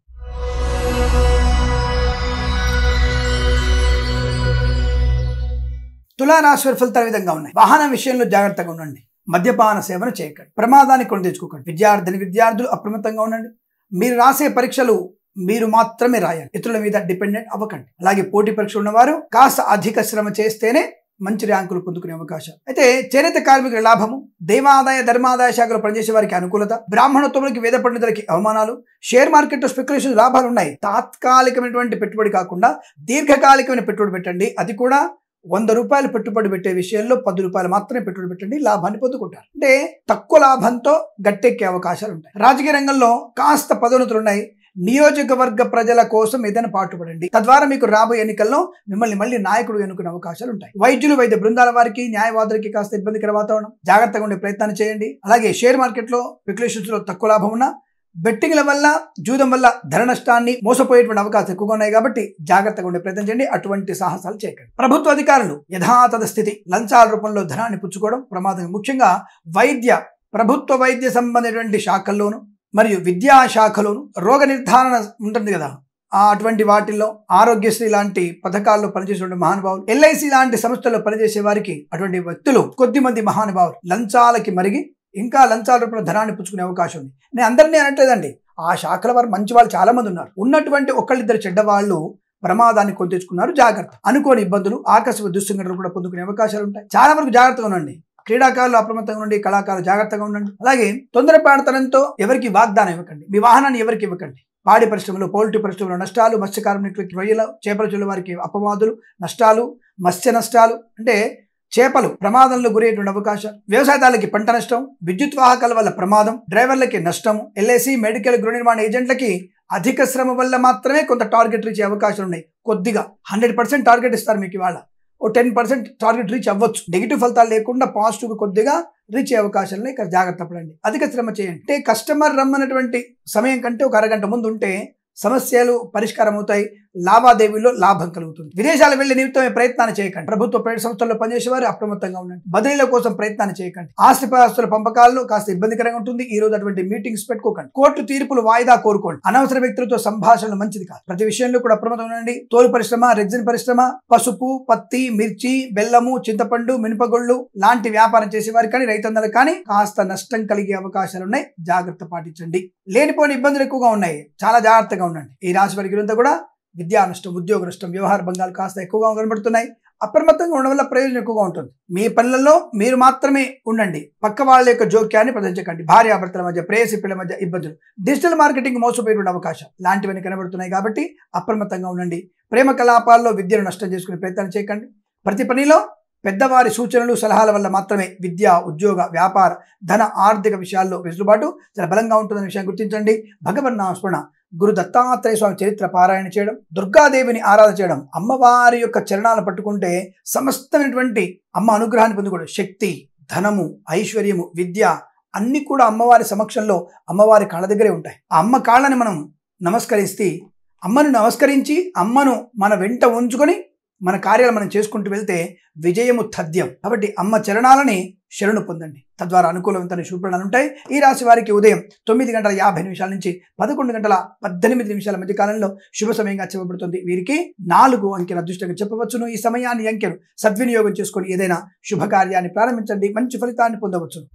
తులారాశి వారి ఫలితాలు విధంగా ఉన్నాయి. వాహన విషయంలో జాగ్రత్తగా ఉండండి. మద్యపాన సేవన చేయకండి. ప్రమాదాన్ని కొని తెచ్చుకోకండి. విద్యార్థిని విద్యార్థులు అప్రమత్తంగా ఉండండి. మీరు రాసే పరీక్షలు మీరు మాత్రమే రాయాలి. ఇతరుల మీద డిపెండెంట్ అవ్వకండి. అలాగే పోటీ పరీక్ష ఉన్నవారు కాస్త అధిక శ్రమ చేస్తేనే మంచి ర్యాంకులు పొందుకునే అవకాశం అయితే చేనేత కార్మికుల లాభము దేవాదాయ ధర్మాదాయ శాఖలో పనిచేసే వారికి అనుకూలత బ్రాహ్మణత్వములకి వేద పండితులకి అవమానాలు షేర్ మార్కెట్ స్పెక్యులేషన్ లాభాలు ఉన్నాయి. తాత్కాలికమైనటువంటి పెట్టుబడి కాకుండా దీర్ఘకాలికమైన పెట్టుబడి పెట్టండి. అది కూడా వంద రూపాయలు పెట్టుబడి పెట్టే విషయంలో పది రూపాయలు మాత్రమే పెట్టుబడి పెట్టండి లాభాన్ని పొందుకుంటారు. అంటే తక్కువ లాభంతో గట్టెక్కే అవకాశాలు ఉంటాయి. రాజకీయ రంగంలో కాస్త పదోన్నతులు ఉన్నాయి. నియోజకవర్గ ప్రజల కోసం ఏదైనా పాటుపడండి. తద్వారా మీకు రాబోయే ఎన్నికల్లో మిమ్మల్ని మళ్ళీ నాయకుడు ఎన్నుకునే అవకాశాలు ఉంటాయి. వైద్యులు వైద్య బృందాల వారికి న్యాయవాదులకి కాస్త ఇబ్బందికర వాతావరణం. జాగ్రత్తగా ఉండే ప్రయత్నాన్ని చేయండి. అలాగే షేర్ మార్కెట్లో స్పెక్యులేషన్స్లో తక్కువ లాభం ఉన్నా బెట్టింగ్ల వల్ల జూదం వల్ల ధన నష్టాన్ని మోసపోయేటువంటి అవకాశాలు ఎక్కువగా ఉన్నాయి కాబట్టి జాగ్రత్తగా ఉండే ప్రయత్నం చేయండి. అటువంటి సాహసాలు చేయకండి ప్రభుత్వ అధికారులు యథాతథ స్థితి లంచాల రూపంలో ధనాన్ని పుచ్చుకోవడం ప్రమాదం. ముఖ్యంగా వైద్య ప్రభుత్వ వైద్య సంబంధించినటువంటి శాఖల్లోను మరియు విద్యా శాఖలోను రోగ నిర్ధారణ ఉంటుంది కదా. ఆ అటువంటి వాటిల్లో ఆరోగ్యశ్రీ లాంటి పథకాల్లో పనిచేసే మహానుభావులు ఎల్ఐసి లాంటి సంస్థల్లో పనిచేసే వారికి అటువంటి వ్యక్తులు కొద్ది మంది మహానుభావులు లంచాలకి మరిగి ఇంకా లంచాల రూపంలో ధనాన్ని పుచ్చుకునే అవకాశం ఉంది. నేను అందరినీ అనట్లేదండి. ఆ శాఖల వారు మంచి వాళ్ళు చాలా మంది ఉన్నారు. ఉన్నటువంటి ఒకళ్ళిద్దరు చెడ్డవాళ్ళు ప్రమాదాన్ని కొని తెచ్చుకున్నారు. జాగ్రత్త. అనుకోని ఇబ్బందులు ఆకస్మిక దుస్సంఘటనలు కూడా పొందుకునే అవకాశాలు ఉంటాయి. చాలా వరకు జాగ్రత్తగా ఉండండి. క్రీడాకారులు అప్రమత్తంగా ఉండండి కళాకారులు జాగ్రత్తగా ఉండండి. అలాగే తొందరపాటుతనంతో ఎవరికి వాగ్దానం ఇవ్వకండి. మీ వాహనాన్ని ఎవరికి ఇవ్వకండి? పాడి పరిశ్రమలు పౌల్ట్రీ పరిశ్రమలు నష్టాలు మత్స్య కార్మికులకి రొయ్యల చేపల చెల్లు వారికి అపవాదులు నష్టాలు మత్స్య నష్టాలు అంటే చేపలు ప్రమాదంలో గురయ్యేటువంటి అవకాశాలు వ్యవసాయదారులకి పంట నష్టం విద్యుత్ వాహకాల వల్ల ప్రమాదం డ్రైవర్లకి నష్టం ఎల్ఐసి మెడికల్ గృహ నిర్మాణ ఏజెంట్లకి అధిక శ్రమ వల్ల మాత్రమే కొంత టార్గెట్ రీచ్ అవకాశాలు ఉన్నాయి. కొద్దిగా హండ్రెడ్ పర్సెంట్ టార్గెట్ ఇస్తారు మీకు ఇవాళ. ఓ టెన్ పర్సెంట్ టార్గెట్ రీచ్ అవ్వచ్చు. నెగిటివ్ ఫలితాలు లేకుండా పాజిటివ్ కొద్దిగా రీచ్ అయ్యే అవకాశాలని ఇక్కడ జాగ్రత్త పడండి. అధిక శ్రమ చేయండి. అంటే కస్టమర్ రమ్మన్నటువంటి సమయం కంటే ఒక అరగంట ముందు ఉంటే సమస్యలు పరిష్కారం అవుతాయి. లావాదేవీలో లాభం కలుగుతుంది. విదేశాలు వెళ్ళే నిమిత్తమే ప్రయత్నాన్ని చేయకండి. ప్రభుత్వ ప్రైవేట్ సంస్థల్లో పనిచేసేవారు అప్రమత్తంగా ఉండండి. బదిలీల కోసం ప్రయత్నాన్ని చేయకండి. ఆస్తి పాస్తుల పంపకాల్లో కాస్త ఇబ్బందికరంగా ఉంటుంది. ఈ రోజు అటువంటి మీటింగ్స్ పెట్టుకోకండి. కోర్టు తీర్పులు వాయిదా కోరుకోండి. అనవసర వ్యక్తులతో సంభాషణలు మంచిది కాదు. ప్రతి విషయంలో కూడా అప్రమత్తంగా ఉండండి. తోలు పరిశ్రమ రెగ్జిన్ పరిశ్రమ పసుపు పత్తి మిర్చి బెల్లము చింతపండు మినపగొళ్ళు లాంటి వ్యాపారం చేసే కానీ రైతన్నలకు కానీ కాస్త నష్టం కలిగే అవకాశాలు ఉన్నాయి. జాగ్రత్త పాటించండి. లేనిపోని ఇబ్బందులు ఎక్కువగా ఉన్నాయి. చాలా జాగ్రత్తగా ఉండండి. ఈ రాశి వారికి కూడా విద్యా నష్టం ఉద్యోగ నష్టం వ్యవహార భంగాలు కాస్త ఎక్కువగా కనబడుతున్నాయి. అప్రమత్తంగా ఉండడం వల్ల ప్రయోజనం ఎక్కువగా ఉంటుంది. మీ పనులలో మీరు మాత్రమే ఉండండి. పక్క వాళ్ళ యొక్క జోక్యాన్ని ప్రదర్శించకండి. భార్యాభర్తల మధ్య ప్రేయసి పిల్లల మధ్య ఇబ్బందులు. డిజిటల్ మార్కెటింగ్ మోసపోయేటువంటి అవకాశం. లాంటివన్నీ కనబడుతున్నాయి కాబట్టి అప్రమత్తంగా ఉండండి. ప్రేమ కలాపాల్లో విద్యను నష్టం చేసుకునే ప్రయత్నం చేయకండి. ప్రతి పనిలో పెద్దవారి సూచనలు సలహాల వల్ల మాత్రమే విద్య ఉద్యోగ వ్యాపార ధన ఆర్థిక విషయాల్లో వెసులుబాటు చాలా బలంగా ఉంటుందనే విషయం గుర్తించండి. భగవన్ నామస్మరణ గురు దత్తాత్రేయ స్వామి చరిత్ర పారాయణ చేయడం దుర్గాదేవిని ఆరాధన చేయడం అమ్మవారి యొక్క చరణాలను పట్టుకుంటే సమస్తమైనటువంటి అమ్మ అనుగ్రహాన్ని పొందుకోవడం. శక్తి ధనము ఐశ్వర్యము విద్య అన్ని కూడా అమ్మవారి సమక్షంలో అమ్మవారి కాళ్ళ దగ్గరే ఉంటాయి. ఆ అమ్మ కాళ్ళని మనం నమస్కరిస్తే అమ్మను నమస్కరించి అమ్మను మన వెంట ఉంచుకొని మన కార్యాలు మనం చేసుకుంటూ వెళ్తే విజయము తథ్యం. కాబట్టి అమ్మ చరణాలని శరణు పొందండి. తద్వారా అనుకూలవంతమైన శుభ్రణాలు ఉంటాయి. ఈ రాశి వారికి ఉదయం తొమ్మిది గంటల యాభై నిమిషాల నుంచి పదకొండు గంటల పద్దెనిమిది నిమిషాల మధ్య కాలంలో శుభ సమయంగా చెప్పబడుతుంది. వీరికి నాలుగు అంకెల అదృష్టంగా చెప్పవచ్చును. ఈ సమయాన్ని అంకెను సద్వినియోగం చేసుకొని ఏదైనా శుభకార్యాన్ని ప్రారంభించండి. మంచి ఫలితాన్ని పొందవచ్చును.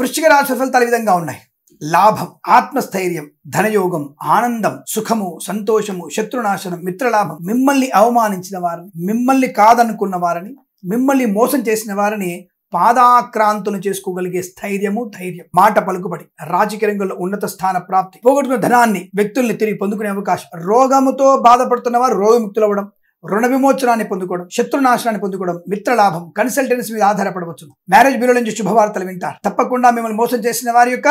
వృశ్చిక రాశి ఫలితాలు విధంగా ఉన్నాయి. లాభం ఆత్మస్థైర్యం ధనయోగం ఆనందం సుఖము సంతోషము శత్రునాశనం మిత్రలాభం మిమ్మల్ని అవమానించిన వారిని మిమ్మల్ని కాదనుకున్న వారిని మిమ్మల్ని మోసం చేసిన వారిని పాదాక్రాంతులు చేసుకోగలిగే స్థైర్యము ధైర్యం. మాట పలుకుబడి రాజకీయ రంగంలో ఉన్నత స్థాన ప్రాప్తి. పోగొట్టుకున్న ధనాన్ని వ్యక్తుల్ని తిరిగి పొందుకునే అవకాశం. రోగముతో బాధపడుతున్న వారు రోగముక్తులవ్వడం. రుణ విమోచనాన్ని పొందుకోవడం శత్రునాశనాన్ని పొందుకోవడం మిత్రలాభం కన్సల్టెన్సీ మీద ఆధారపడవచ్చు. మ్యారేజ్ బ్యూరో నుంచి శుభవార్తలు వింటారు. తప్పకుండా మిమ్మల్ని మోసం చేసిన వారి యొక్క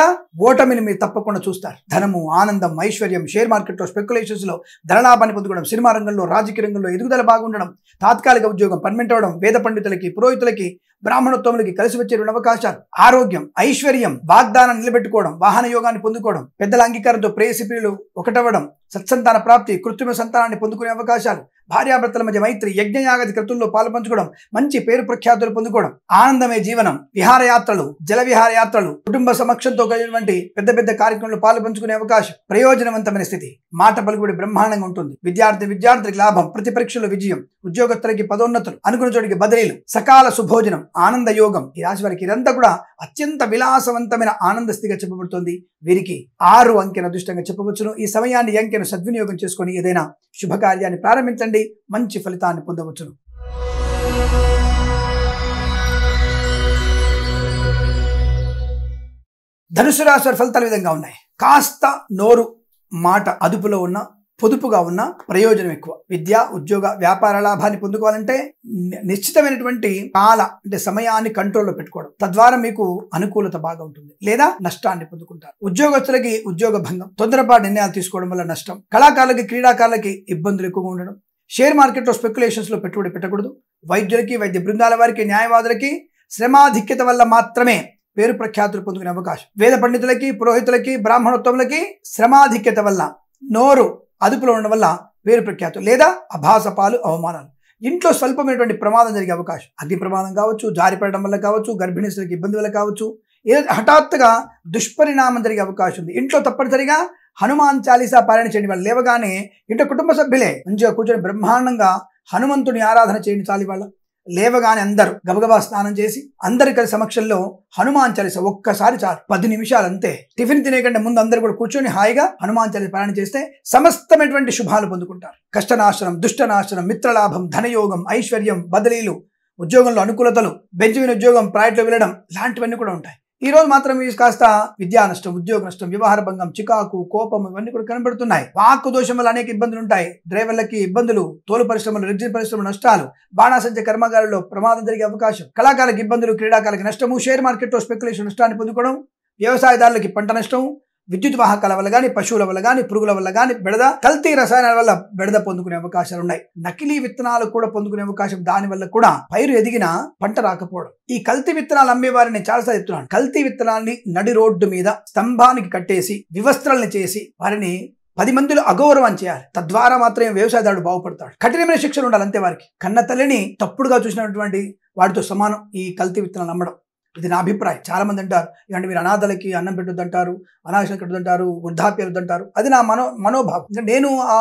ఓటమిని మీరు తప్పకుండా చూస్తారు. ధనము ఆనందం ఐశ్వర్యం షేర్ మార్కెట్లో స్పెక్యులేషన్స్లో ధనలాభాన్ని పొందుకోవడం సినిమా రంగంలో రాజకీయ రంగంలో ఎదుగుదల బాగుండడం తాత్కాలిక ఉద్యోగం పర్మనెంట్ అవడం వేద పండితులకి పురోహితులకి బ్రాహ్మణోత్తములకి కలిసి వచ్చే రెండు అవకాశాలు ఆరోగ్యం ఐశ్వర్యం వాగ్దానం నిలబెట్టుకోవడం వాహన యోగాన్ని పొందుకోవడం పెద్దల అంగీకారంతో ప్రేయసి ప్రియులు ఒకటవడం సత్సంతాన ప్రాప్తి కృత్రిమ సంతానాన్ని పొందుకునే అవకాశాలు భార్యాభర్తల మధ్య మైత్రి యజ్ఞయాగతి కృతుల్లో పాల్పంచుకోవడం మంచి పేరు ప్రఖ్యాతులు పొందుకోవడం ఆనందమే జీవనం విహారయాత్రలు జల విహారయాత్రలు కుటుంబ సమక్షంతో కలిగినటువంటి పెద్ద పెద్ద కార్యక్రమంలో పాల్పంచుకునే అవకాశం ప్రయోజనవంతమైన స్థితి. మాట పలుకుబడి బ్రహ్మాండంగా ఉంటుంది. విద్యార్థి విద్యార్థికి లాభం ప్రతి పరీక్షలో విజయం ఉద్యోగస్తులకి పదోన్నతులు అనుకున్న చోటికి బదిలీలు సకాల సుభోజనం ఆనంద యోగం. ఈ రాశి వారికి ఇదంతా కూడా అత్యంత విలాసవంతమైన ఆనంద స్థితిగా చెప్పబడుతుంది. వీరికి ఆరు అంకెన అదృష్టంగా చెప్పవచ్చును. ఈ సమయాన్ని అంకెను సద్వినియోగం చేసుకొని ఏదైనా శుభకార్యాన్ని ప్రారంభించండి. మంచి ఫలితాన్ని పొందవచ్చును. ధనుసు రాశి ఫలితాల విధంగా ఉన్నాయి. కాస్త నోరు మాట అదుపులో ఉన్న పొదుపుగా ఉన్న ప్రయోజనం ఎక్కువ. విద్య ఉద్యోగ వ్యాపార లాభాన్ని పొందుకోవాలంటే నిశ్చితమైనటువంటి కాల అంటే సమయాన్ని కంట్రోల్లో పెట్టుకోవడం. తద్వారా మీకు అనుకూలత బాగా ఉంటుంది. లేదా నష్టాన్ని పొందుకుంటారు. ఉద్యోగస్తులకి ఉద్యోగ భంగం తొందరపాటు నిర్ణయాలు తీసుకోవడం వల్ల నష్టం. కళాకారులకి క్రీడాకారులకి ఇబ్బందులు ఎక్కువగా ఉండడం. షేర్ మార్కెట్లో స్పెక్యులేషన్స్లో పెట్టుబడి పెట్టకూడదు. వైద్యులకి వైద్య బృందాల వారికి న్యాయవాదులకి శ్రమాధిక్యత వల్ల మాత్రమే పేరు ప్రఖ్యాతులు పొందుకునే అవకాశం. వేద పండితులకి పురోహితులకి బ్రాహ్మణోత్తములకి శ్రమాధిక్యత వల్ల నోరు అదుపులో ఉండడం వల్ల పేరు ప్రఖ్యాతులు లేదా అభాసపాలు అవమానాలు. ఇంట్లో స్వల్పమైనటువంటి ప్రమాదం జరిగే అవకాశం. అగ్ని ప్రమాదం కావచ్చు జారిపడడం వల్ల కావచ్చు గర్భిణీ స్త్రీలకు ఇబ్బంది వల్ల కావచ్చు. ఏదో హఠాత్తుగా దుష్పరిణామం జరిగే అవకాశం ఉంది. ఇంట్లో తప్పనిసరిగా హనుమాన్ చాలీసా పారాయణ చేయండి. వాళ్ళు లేవగానే ఇంట్లో కుటుంబ సభ్యులే మంచిగా కూర్చొని బ్రహ్మాండంగా హనుమంతుని ఆరాధన చేయండి చాలి వాళ్ళ లేవగానే అందరూ గబగబా స్నానం చేసి అందరి కలిసి సమక్షంలో హనుమాన్ చాలీస ఒక్కసారి చాలు. పది నిమిషాలు అంతే. టిఫిన్ తినేకంటే ముందు అందరు కూడా కూర్చొని హాయిగా హనుమాన్ చాలీస పారాయణ చేస్తే సమస్తమైనటువంటి శుభాలు పొందుకుంటారు. కష్టనాశనం దుష్టనాశనం మిత్రలాభం ధనయోగం ఐశ్వర్యం బదిలీలు ఉద్యోగంలో అనుకూలతలు బెంచమిన్ ఉద్యోగం ప్రాయట్లో వెళ్ళడం ఇలాంటివన్నీ కూడా ఉంటాయి. ఈ రోజు మాత్రం కాస్త విద్యా నష్టం ఉద్యోగ నష్టం వ్యవహార భంగం చికాకు కోపం ఇవన్నీ కూడా కనబడుతున్నాయి. వాక్కు దోషం వల్ల అనేక ఇబ్బందులు ఉంటాయి. డ్రైవర్లకి ఇబ్బందులు తోలు పరిశ్రమలు రెగ్జిన్ పరిశ్రమ నష్టాలు బాణాసంచ కర్మాగారాల్లో ప్రమాదం జరిగే అవకాశం కళాకారులకు ఇబ్బందులు క్రీడాకారులకు నష్టము షేర్ మార్కెట్లో స్పెక్యులేషన్ నష్టాన్ని పొందుకోవడం వ్యవసాయదారులకి పంట నష్టం విద్యుత్ వాహకాల వల్ల కానీ పశువుల వల్ల కానీ పురుగుల వల్ల కానీ బెడద కల్తీ రసాయనాల వల్ల బెడద పొందుకునే అవకాశాలు ఉన్నాయి. నకిలీ విత్తనాలు కూడా పొందుకునే అవకాశం దాని వల్ల కూడా పైరు ఎదిగిన పంట రాకపోవడం. ఈ కల్తీ విత్తనాలు అమ్మే వారిని చాలాసార్లు చెప్తున్నాను. కల్తీ విత్తనాల్ని నడి రోడ్డు మీద స్తంభానికి కట్టేసి వివస్త్రల్ని చేసి వారిని పది మందిలో అగౌరవం చేయాలి. తద్వారా మాత్రమే వ్యవసాయదారుడు బాగుపడతాడు. కఠినమైన శిక్షలు ఉండాలి అంతే వారికి. కన్న తల్లిని తప్పుడుగా చూసినటువంటి వాటితో సమానం ఈ కల్తీ విత్తనాలు అమ్మడం. ఇది నా అభిప్రాయం. చాలామంది అంటారు ఇలాంటి మీరు అనాథలకి అన్నం పెట్టొద్దంటారు అనాశం పెట్టొద్దంటారు వృద్ధాప్యం వద్దంటారు అది నా మనో మనోభావం. నేను ఆ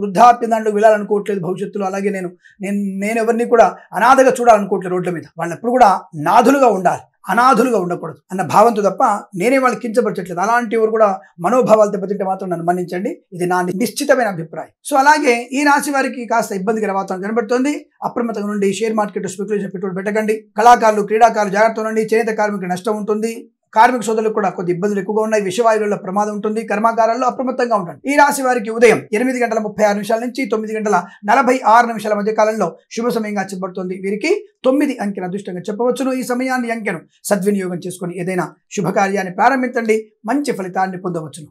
వృద్ధాప్య దాంట్లో వెళ్ళాలనుకోవట్లేదు భవిష్యత్తులో అలాగే నేను నేను నేను ఎవరిని కూడా అనాథగా చూడాలనుకోవట్లేదు రోడ్ల మీద. వాళ్ళు ఎప్పుడు కూడా నాథులుగా ఉండాలి. అనాథులుగా ఉండకూడదు అన్న భావంతో తప్ప నేనే వాళ్ళకి కించపరచట్లేదు. అలాంటి వారు కూడా మనోభావాలు దెబ్బతింటే మాత్రం నన్ను మన్నించండి. ఇది నా నిశ్చితమైన అభిప్రాయం. సో అలాగే ఈ రాశి వారికి కాస్త ఇబ్బందికర వాతావరణం కనబడుతోంది. అప్రమత్తంగా నుండి షేర్ మార్కెట్ స్పెక్యులేషన్ పెట్టుబడి పెట్టకండి. కళాకారులు క్రీడాకారులు జాగ్రత్త నుండి చేనేత కార్మికులకు నష్టం ఉంటుంది. కార్మిక సోదరులకు కూడా కొద్ది ఇబ్బందులు ఎక్కువగా ఉన్నాయి. విషవాయువుల ప్రమాదం ఉంటుంది. కర్మాగారాల్లో అప్రమత్తంగా ఉండండి ఈ రాశి వారికి ఉదయం ఎనిమిది గంటల ముప్పై ఆరు నిమిషాల నుంచి తొమ్మిది గంటల నలభై ఆరు నిమిషాల మధ్య కాలంలో శుభ సమయంగా చెప్పబడుతుంది. వీరికి తొమ్మిది అంకెను అదృష్టంగా చెప్పవచ్చును. ఈ సమయాన్ని అంకెను సద్వినియోగం చేసుకుని ఏదైనా శుభకార్యాన్ని ప్రారంభించండి. మంచి ఫలితాన్ని పొందవచ్చును.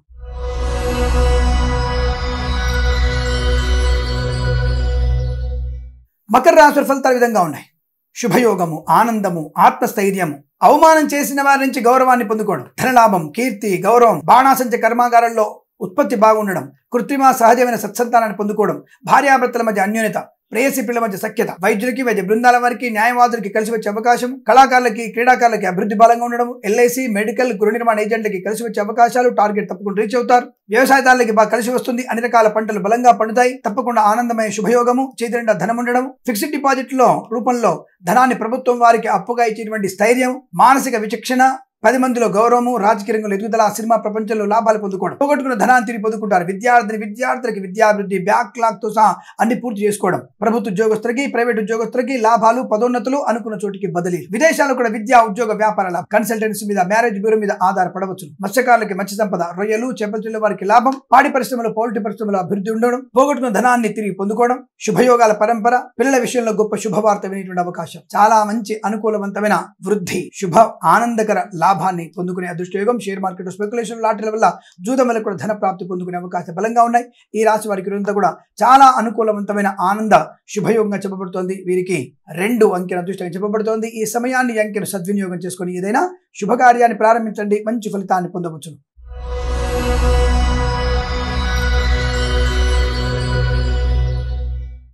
మకర రాశి ఫలితాలు విధంగా ఉన్నాయి. శుభయోగము ఆనందము ఆత్మస్థైర్యము. అవమానం చేసిన వారి నుంచి గౌరవాన్ని పొందుకోవడం. ధనలాభం కీర్తి గౌరవం బాణాసంచ కర్మాగారాల్లో ఉత్పత్తి బాగుండడం. కృత్రిమ సహజమైన సత్సంతానాన్ని పొందుకోవడం. భార్యాభర్తల మధ్య అన్యోన్యత ప్రేయసి పిల్లల మధ్య సఖ్యత వైద్యులకి వైద్య బృందాల వారికి న్యాయవాదులకి కలిసి వచ్చే అవకాశం కళాకారులకి క్రీడాకారులకి అభివృద్ధి బలంగా ఉండడం ఎల్ఐసి మెడికల్ గృహ నిర్మాణ ఏజెంట్లకి కలిసి వచ్చే అవకాశాలు టార్గెట్ తప్పకుండా రీచ్ అవుతారు. వ్యవసాయదారులకి బాగా కలిసి వస్తుంది. అన్ని రకాల పంటలు బలంగా పండుతాయి. తప్పకుండా ఆనందమయ శుభయోగము చేతి నిండా ధనం ఉండడం ఫిక్స్డ్ డిపాజిట్లో రూపంలో ధనాన్ని ప్రభుత్వం వారికి అప్పుగా ఇచ్చేటువంటి స్థైర్యం మానసిక విచక్షణ పది మందిలో గౌరవము రాజకీయ రంగంలో ఎదుగుదల సినిమా ప్రపంచంలో లాభాలు పొందుకోవడం. పోగొట్టుకున్న ధనాన్ని తిరిగి పొందుకుంటారు. విద్యార్థిని విద్యార్థులకి విద్యాభివృద్ధి బ్యాక్లాగ్తో సహా అన్ని పూర్తి చేసుకోవడం. ప్రభుత్వ ఉద్యోగస్తులకి ప్రైవేట్ ఉద్యోగస్తులకి లాభాలు పదోన్నతులు అనుకున్న చోటికి బదిలీ. విదేశాల్లో కూడా విద్యా ఉద్యోగ వ్యాపారాల కన్సల్టెన్సీ మీద మ్యారేజ్ బ్యూరో మీద ఆధారపడవచ్చు. మత్స్యకారులకి మత్స్య సంపద రొయ్యలు చేపల వారికి లాభం. పాడి పరిశ్రమలో పౌల్ట్రీ పరిశ్రమలో అభివృద్ధి ఉండడం. పోగొట్టుకున్న ధనాన్ని తిరిగి పొందుకోవడం. శుభయోగాల పరంపర పిల్లల విషయంలో గొప్ప శుభవార్త వినేటువంటి అవకాశం. చాలా మంచి అనుకూలవంతమైన వృద్ధి శుభ ఆనందకర లాభం. లాభాన్ని పొందుకునే అదృష్టయోగం షేర్ మార్కెట్ స్పెక్యులేషన్ లాటరీల వల్ల జూదం కూడా ధన ప్రాప్తి పొందుకునే అవకాశం బలంగా ఉన్నాయి. ఈ రాశి వారికి ఇదంతా కూడా చాలా అనుకూలవంతమైన ఆనంద శుభయోగంగా చెప్పబడుతోంది. వీరికి రెండు అంకెల అదృష్టంగా చెప్పబడుతోంది. ఈ సమయాన్ని అంకెను సద్వినియోగం చేసుకుని ఏదైనా శుభకార్యాన్ని ప్రారంభించండి. మంచి ఫలితాన్ని పొందవచ్చును.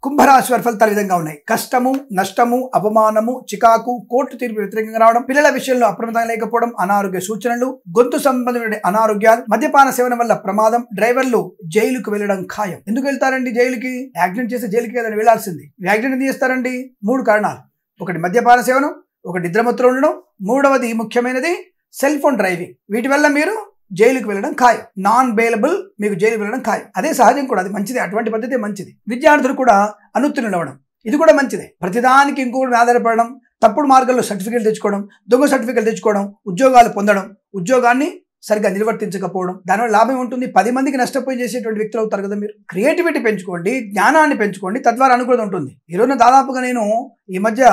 కుంభరాశి వారి ఫలితాలు విధంగా ఉన్నాయి. కష్టము నష్టము అవమానము చికాకు కోర్టు తీర్పు వ్యతిరేకంగా రావడం పిల్లల విషయంలో అప్రమత్తంగా లేకపోవడం అనారోగ్య సూచనలు గొంతు సంబంధమైన అనారోగ్యాలు మద్యపాన సేవన వల్ల ప్రమాదం డ్రైవర్లు జైలుకు వెళ్ళడం ఖాయం. ఎందుకు వెళ్తారండి జైలుకి? యాక్సిడెంట్ చేస్తే జైలుకి కదండి వెళ్ళాల్సింది. యాక్సిడెంట్ ఎందుకు చేస్తారండి? మూడు కారణాలు. ఒకటి మద్యపాన సేవనం ఒకటి నిద్రమత్తులు ఉండడం మూడవది ముఖ్యమైనది సెల్ ఫోన్ డ్రైవింగ్. వీటి వల్ల మీరు జైలుకు వెళ్ళడం ఖాయం. నాన్ బెయిలబుల్ మీకు జైలుకు వెళ్ళడం ఖాయం. అదే సహజం కూడా. అది మంచిది. అటువంటి పద్ధతి మంచిది. విద్యార్థులు కూడా అనుత్తీర్ణులు అవ్వడం. ఇది కూడా మంచిదే. ప్రతిదానికి ఇంకోటి ఆధారపడడం తప్పుడు మార్గంలో సర్టిఫికేట్ తెచ్చుకోవడం దొంగ సర్టిఫికేట్ తెచ్చుకోవడం ఉద్యోగాలు పొందడం ఉద్యోగాన్ని సరిగ్గా నిర్వర్తించకపోవడం దానివల్ల లాభం ఉంటుంది. పది మందికి నష్టపోయి చేసేటువంటి వ్యక్తులు అవుతారు కదా మీరు. క్రియేటివిటీ పెంచుకోండి జ్ఞానాన్ని పెంచుకోండి తద్వారా అనుకూలత ఉంటుంది. ఈరోజున దాదాపుగా నేను ఈ మధ్య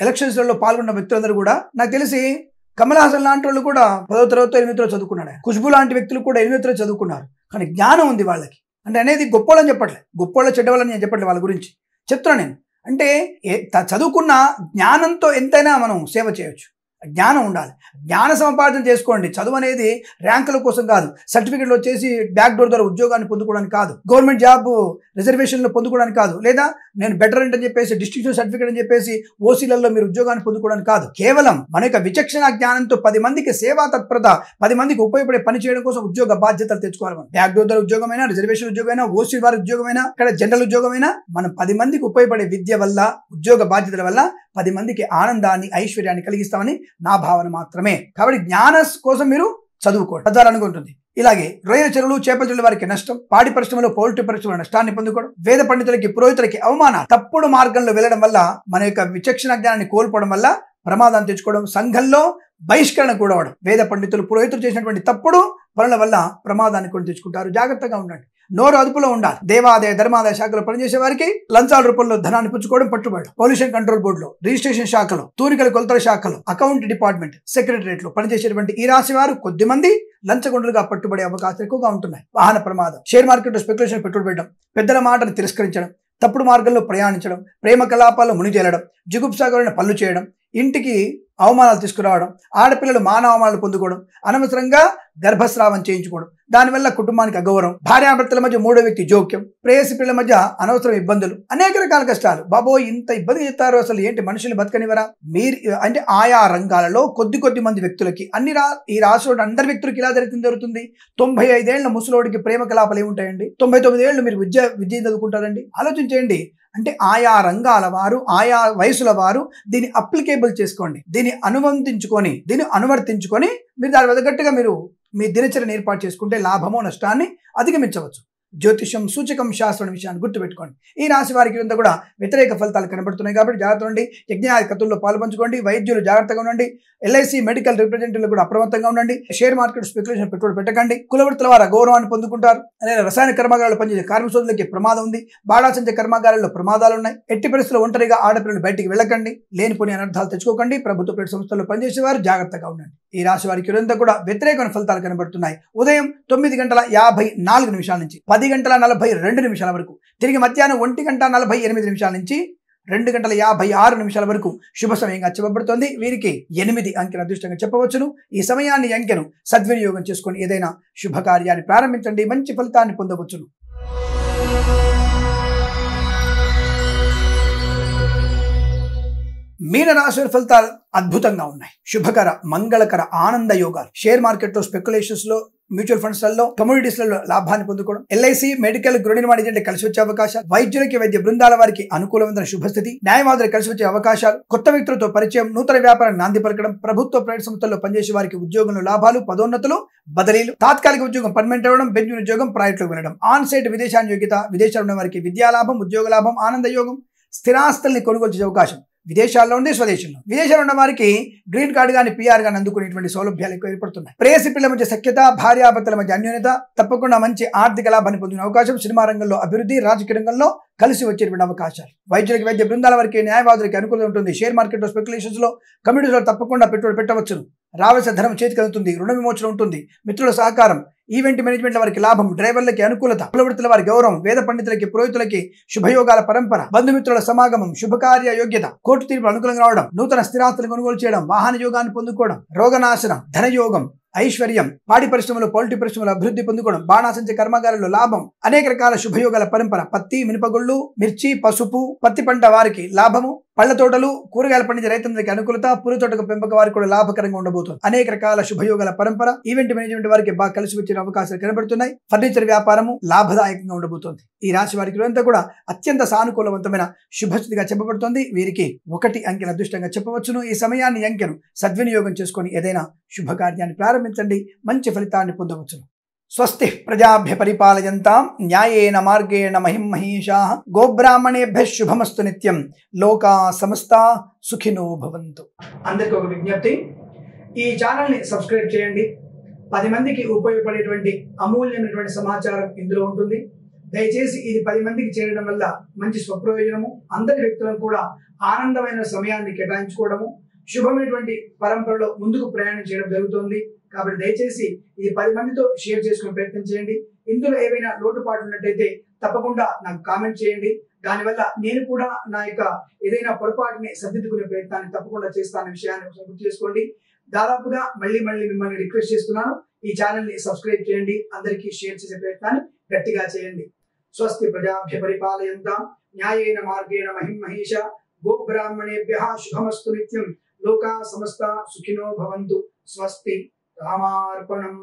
ఎలక్షన్స్లలో పాల్గొన్న వ్యక్తులందరూ కూడా నాకు తెలిసి కమల్ హాసన్ లాంటి వాళ్ళు కూడా పదో తరగతి ఎనిమిదిలో చదువుకున్నాడు. ఆయన. ఖుష్బు లాంటి వ్యక్తులు కూడా ఎనిమిదిలో చదువుకున్నారు. కానీ జ్ఞానం ఉంది వాళ్ళకి. అంటే అనేది గొప్పోళ్ళని చెప్పట్లే. గొప్పోళ్ళ చెడ్డవాళ్ళని నేను చెప్పట్లే వాళ్ళ గురించి. చెప్తున్నా నేను. అంటే చదువుకున్న జ్ఞానంతో ఎంతైనా మనం సేవ చేయొచ్చు. జ్ఞానం ఉండాలి. జ్ఞాన సంపాదన చేసుకోండి. చదువు అనేది ర్యాంకుల కోసం కాదు. సర్టిఫికెట్లు వచ్చేసి బ్యాక్ డోర్ ద్వారా ఉద్యోగాన్ని పొందుకోవడానికి కాదు. గవర్నమెంట్ జాబ్ రిజర్వేషన్లు పొందుకోవడానికి కాదు. లేదా నేను బెటర్ అని చెప్పేసి డిస్ట్రిక్షన్ సర్టిఫికేట్ అని చెప్పేసి ఓసీలలో మీరు ఉద్యోగాన్ని పొందుకోవడానికి కాదు. కేవలం మన యొక్క విచక్షణ జ్ఞానంతో పది మందికి సేవా తత్పరత పది మందికి ఉపయోగపడే పని చేయడం కోసం ఉద్యోగ బాధ్యతలు తెచ్చుకోవాలి మనం. బ్యాక్ డోర్ ద్వారా ఉద్యోగమైనా రిజర్వేషన్ ఉద్యోగమైనా ఓసీ వారి ఉద్యోగమైనా ఇక్కడ జనరల్ ఉద్యోగమైనా మనం పది మందికి ఉపయోగపడే విద్య వల్ల ఉద్యోగ బాధ్యతల వల్ల పది మందికి ఆనందాన్ని ఐశ్వర్యాన్ని కలిగిస్తామని నా భావన మాత్రమే. కాబట్టి జ్ఞాన కోసం మీరు చదువుకోండి. చదవాలనుకుంటుంది. ఇలాగే రొయ్యల చెరువులు చేపల చెరువుల వారికి నష్టం పాడి పరిశ్రమలో పౌల్ట్రీ పరిశ్రమలు నష్టాన్ని పొందుకోవడం వేద పండితులకి పురోహితులకి అవమానాలు తప్పుడు మార్గంలో వెళ్ళడం వల్ల మన యొక్క విచక్షణ జ్ఞానాన్ని కోల్పోవడం వల్ల ప్రమాదాన్ని తెచ్చుకోవడం సంఘంలో బహిష్కరణ కూడా అవడం వేద పండితులు పురోహితులు చేసినటువంటి తప్పుడు పనుల వల్ల ప్రమాదాన్ని కూడా తెచ్చుకుంటారు. జాగ్రత్తగా ఉండండి. నోరు అదుపులో ఉండాలి. దేవాదాయ ధర్మాదాయ శాఖలో పనిచేసే వారికి లంచాల రూపంలో ధనాన్ని పుచ్చుకోవడం పట్టుబడి పొల్యూషన్ కంట్రోల్ బోర్డులో రిజిస్ట్రేషన్ శాఖలో తూనికల కొలతల శాఖలో అకౌంట్ డిపార్ట్మెంట్ సెక్రటరియట్లో పనిచేసేటువంటి ఈ రాశి వారు కొద్ది మంది లంచగొండలుగా పట్టుబడే అవకాశాలు ఎక్కువగా ఉంటున్నాయి. వాహన ప్రమాదం షేర్ మార్కెట్ స్పెక్యులేషన్ పెట్టుబడి పెట్టడం పెద్దల మాటను తిరస్కరించడం తప్పుడు మార్గంలో ప్రయాణించడం ప్రేమ కలాపాల్లో మునిగేలడం జిగుప్సాగరణ పనులు చేయడం ఇంటికి అవమానాలు తీసుకురావడం ఆడపిల్లలు మానవ అవమానాలు పొందుకోవడం అనవసరంగా గర్భస్రావం చేయించుకోవడం. దానివల్ల కుటుంబానికి అగౌరవం భార్యాభర్తల మధ్య మూడో వ్యక్తి జోక్యం ప్రేయసి పిల్లల మధ్య అనవసరం ఇబ్బందులు అనేక రకాల కష్టాలు. బాబోయ్ ఇంత ఇబ్బంది చెప్తారు అసలు ఏంటి మనుషులు బతకనివరా మీరు అంటే ఆయా రంగాలలో కొద్ది కొద్ది మంది వ్యక్తులకి అన్ని రా ఈ రాష్ట్రంలో అందరి వ్యక్తులకి ఇలా జరుగుతుంది జరుగుతుంది? తొంభై ఐదేళ్ళ ముసలోడికి ప్రేమ కలాపాలు ఏముంటాయండి? తొంభై తొమ్మిది ఏళ్ళు మీరు విద్య విద్య చదువుకుంటారండి? ఆలోచించేయండి అంటే ఆయా రంగాల వారు ఆయా వయసుల వారు దీన్ని అప్లికేబుల్ చేసుకోండి. దీన్ని అనువంతించుకొని దీన్ని అనువర్తించుకొని మీరు దాని తగ్గట్టుగా మీరు మీ దినచర్యను ఏర్పాటు చేసుకుంటే లాభమో నష్టాన్ని అధిగమించవచ్చు. జ్యోతిషం సూచకం శాస్త్రం విషయాన్ని గుర్తుపెట్టుకోండి. ఈ రాశి వారికి అంతా కూడా వ్యతిరేక ఫలితాలు కనబడుతున్నాయి కాబట్టి జాగ్రత్త ఉండి యజ్ఞాది కథల్లో పాల్పంచుకోండి. వైద్యులు జాగ్రత్తగా ఉండండి. ఎల్ఐసి మెడికల్ రిప్రజెంటేటివ్లు కూడా అప్రమత్తంగా ఉండండి. షేర్ మార్కెట్ స్పెక్యులేషన్ పెట్టుబడి పెట్టకండి. కులవృత్తుల వారు గౌరవాన్ని పొందుకుంటారు. అనే రసాయన కర్మాగారాలు పనిచేసే కార్మిక సోదరులకి ప్రమాదం ఉంది. బాడాసంచ కర్మాగారాల్లో ప్రమాదాలు ఉన్నాయి ఎట్టి పరిస్థితులు ఒంటరిగా ఆడపిల్లలు బయటికి వెళ్ళకండి. లేనిపోని అనర్థాలు తెచ్చుకోకండి. ప్రభుత్వ ప్రైవేట్ సంస్థల్లో పనిచేసేవారు జాగ్రత్తగా ఉండండి. ఈ రాశి వారికి కూడా వ్యతిరేకమైన ఫలితాలు కనబడుతున్నాయి. ఉదయం తొమ్మిది గంటల యాభై నాలుగు నిమిషాల నుంచి పది గంటల నలభై రెండు నిమిషాల వరకు. తిరిగి మధ్యాహ్నం ఒంటి గంట నలభై ఎనిమిది నిమిషాల నుంచి రెండు గంటల యాభై ఆరు నిమిషాల వరకు శుభ సమయంగా చెప్పబడుతోంది. వీరికి ఎనిమిది అంకెల అదృష్టంగా చెప్పవచ్చును. ఈ సమయాన్ని అంకెను సద్వినియోగం చేసుకొని ఏదైనా శుభకార్యాన్ని ప్రారంభించండి. మంచి ఫలితాన్ని పొందవచ్చును. మీనరాశుల ఫలితాలు అద్భుతంగా ఉన్నాయి. శుభకర మంగళకర ఆనంద యోగాలు. షేర్ మార్కెట్లో స్పెక్యులేషన్స్లో మ్యూచువల్ ఫండ్స్లలో కమ్యూనిటీస్లలో లాభాన్ని పొందుకోవడం ఎల్ఐసి మెడికల్ గృహ నిర్మాణ ఏజెంట్ కలిసి వచ్చే అవకాశాలు వైద్యులకి వైద్య బృందాల వారికి అనుకూలమైన శుభస్థితి న్యాయవాదులు కలిసి వచ్చే అవకాశాలు కొత్త వ్యక్తులతో పరిచయం నూతన వ్యాపారం నాంది పలకడం ప్రభుత్వ ప్రైవేట్ సంస్థల్లో పనిచేసే వారికి ఉద్యోగంలో లాభాలు పదోన్నతులు బదిలీలు తాత్కాలిక ఉద్యోగం పర్మనెంట్ అవ్వడం బెంచ్ ఉద్యోగం ప్రైవేట్ వెళ్ళడం. ఆన్ సైట్ విదేశాన్ని యోగ్యత విదేశాలు ఉన్న వారికి విద్యా లాభం ఉద్యోగ లాభం ఆనంద యోగం స్థిరాస్తుల్ని కొనుగోలు చేసే అవకాశం. విదేశాల్లో ఉండే స్వదేశంలో. విదేశాల్లో ఉన్న వారికి గ్రీన్ కార్డు కానీ పిఆర్ కానీ అందుకునేటువంటి సౌలభ్యాలు ఎక్కువ ఏర్పడుతున్నాయి. ప్రేయసి పిల్లల మధ్య సఖ్యత భార్యాభర్తల మధ్య అన్యోన్యత తప్పకుండా మంచి ఆర్థిక లాభాన్ని పొందిన అవకాశం సినిమా రంగంలో అభివృద్ధి రాజకీయ రంగంలో కలిసి వచ్చేటువంటి అవకాశాలు. వైద్యులకి వైద్య బృందాల వారికి న్యాయవాదులకి అనుకూలంగా ఉంటుంది. షేర్ మార్కెట్ స్పెక్యులేషన్స్లో కమ్యూనిటీలో తప్పకుండా పెట్టుబడి పెట్టవచ్చును రావాల్సిన ధనం చేతికి అందుతుంది. రుణ విమోచన ఉంటుంది. మిత్రుల సహకారం ఈవెంట్ మేనేజ్మెంట్ వారికి లాభం డ్రైవర్లకి అనుకూలత కులవృత్తుల వారి గౌరవం వేద పండితులకి పురోహితులకి శుభయోగాల పరంపర బంధుమిత్రుల సమాగమం శుభకార్య యోగ్యత కోర్టు తీర్పు అనుకూలంగా రావడం నూతన స్థిరాస్తులు కొనుగోలు చేయడం వాహన యోగాన్ని పొందుకోవడం రోగనాశనం ధనయోగం ఐశ్వర్యం పాడి పరిశ్రమలు పౌల్ట్రీ పరిశ్రమలు అభివృద్ధి పొందుకోవడం బాణాసంచ కర్మాగారంలో లాభం అనేక రకాల శుభయోగాల పరంపర పత్తి మినపగుళ్ళు మిర్చి పసుపు పత్తి పంట వారికి లాభము పళ్ళ తోటలు కూరగాయల పండించే రైతులందరికీ అనుకూలత పూల తోటకు పెంపక వారికి కూడా లాభకరంగా ఉండబోతుంది. అనేక రకాల శుభయోగాల పరంపర ఈవెంట్ మేనేజ్మెంట్ వారికి బాగా కలిసి వచ్చిన అవకాశాలు కనబడుతున్నాయి. ఫర్నిచర్ వ్యాపారము లాభదాయకంగా ఉండబోతోంది. ఈ రాశి వారికి అంతా కూడా అత్యంత సానుకూలవంతమైన శుభస్థితిగా చెప్పబడుతోంది. వీరికి ఒకటి అంకెల అదృష్టంగా చెప్పవచ్చును. ఈ సమయాన్ని అంకెను సద్వినియోగం చేసుకొని ఏదైనా శుభకార్యాన్ని ప్రారంభించండి. మంచి ఫలితాన్ని పొందవచ్చును. స్వస్తి ప్రజాభ్య పరిపాలయంతాం న్యాయేన మార్గేణ మహిం మహీషా గోబ్రాహ్మణేభ్య శుభమస్తు నిత్యం లోకా సమస్త సుఖినో భవంతు. అందరికీ ఒక విజ్ఞప్తి. ఈ ఛానల్ని సబ్స్క్రైబ్ చేయండి. పది మందికి ఉపయోగపడేటువంటి అమూల్యమైనటువంటి సమాచారం ఇందులో ఉంటుంది. దయచేసి ఇది పది మందికి చేరడం వల్ల మంచి స్వప్రయోజనము అందరి వ్యక్తులను కూడా ఆనందమైన సమయాన్ని కేటాయించుకోవడము శుభమైనటువంటి పరంపరలో ముందుకు ప్రయాణం చేయడం జరుగుతుంది. కాబట్టి దయచేసి ఇది పది మందితో షేర్ చేసుకునే ప్రయత్నం చేయండి. ఇందులో ఏవైనా లోటుపాట్లు ఉన్నట్టయితే తప్పకుండా నాకు కామెంట్ చేయండి. దానివల్ల నేను కూడా నా యొక్క ఏదైనా పొరపాటుని సర్దిద్దుకునే ప్రయత్నాన్ని తప్పకుండా చేస్తాను విషయాన్ని గుర్తు చేసుకోండి. దాదాపుగా మళ్ళీ మళ్ళీ మిమ్మల్ని రిక్వెస్ట్ చేస్తున్నాను. ఈ ఛానల్ని సబ్స్క్రైబ్ చేయండి. అందరికీ షేర్ చేసే ప్రయత్నాన్ని గట్టిగా చేయండి. స్వస్తి ప్రజాభ్య పరిపాలయంతా. న్యాయేన మార్గేణ మహిం మహేష గోబ్రాహ్మణేభ్య శుభమస్తు నిత్యం. లోకా సమస్త సుఖినో భవంతు. స్వస్తి. ராமார்ப்பணம்.